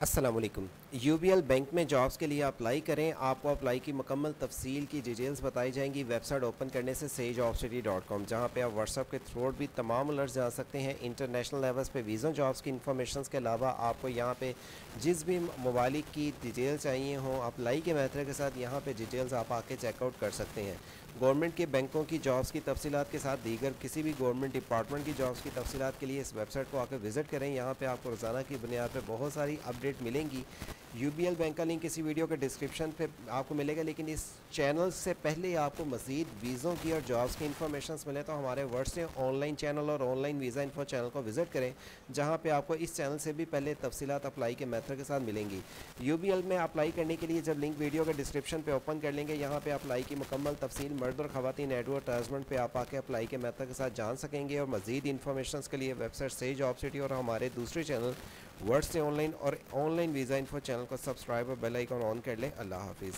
अस्सलाम वालेकुम। UBL bank में जॉब्स के लिए अप्लाई करें। आपको अप्लाई की मुकम्मल तफसील की डिटेल्स बताई जाएँगी। वेबसाइट ओपन करने से सही जॉब सिटी डॉट कॉम जहाँ पर आप व्हाट्सअप के थ्रू भी तमाम अलर्ट जा सकते हैं। इंटरनेशनल लेवल्स पे वीज़ा जॉब्स की इन्फॉर्मेशन के अलावा आपको यहाँ पे जिस भी ममालिक की डिटेल चाहिए हों अप्लाई के मैथड के साथ यहाँ पर डिटेल्स आप आके चेकआउट कर सकते हैं। गवर्नमेंट के बैंकों की जॉब्स की तफसीत के साथ दीगर किसी भी गवर्नमेंट डिपार्टमेंट की जॉब्स की तफसीत के लिए इस वेबसाइट को आकर विज़िट करें। यहाँ पर आपको रोज़ाना की बुनियाद पर बहुत सारी अपडेट मिलेंगी। यू बी एल बैंक का लिंक इसी वीडियो के डिस्क्रिप्शन पे आपको मिलेगा, लेकिन इस चैनल से पहले आपको मज़ीद वीज़ों की और जॉब्स की इन्फॉर्मेशन मिले तो हमारे वर्ड से ऑनलाइन चैनल और ऑनलाइन वीज़ा इन्फो चैनल को विज़िट करें, जहाँ पे आपको इस चैनल से भी पहले तफसीत अप्लाई के मैथड के साथ मिलेंगी। यू में अप्लाई करने के लिए जब लिंक वीडियो के डिस्क्रिप्शन पर ओपन कर लेंगे, यहाँ पर अप्लाई की मुकम्मल तफसील मर्द और ख़वान एडवर्टाइजमेंट पर आप आके अप्लाई के मेथड के साथ जान सकेंगे, और मज़ीद इन्फॉर्मेशन के लिए वेबसाइट से जॉब सिटी और हमारे दूसरे चैनल वर्ड से ऑनलाइन और ऑनलाइन वीज़ा फॉर चैनल को सब्सक्राइब और बेल आइकन ऑन कर लें। अल्लाह हाफिज़।